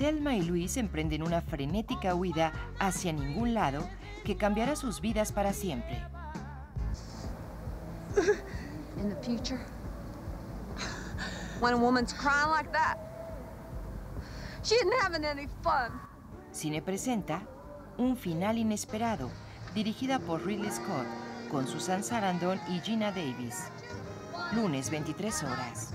Telma y Luis emprenden una frenética huida hacia ningún lado que cambiará sus vidas para siempre. In the future, when a woman's crying like that, she isn't having any fun. Cine presenta Un final inesperado, dirigida por Ridley Scott, con Susan Sarandon y Gina Davis. Lunes 23 horas.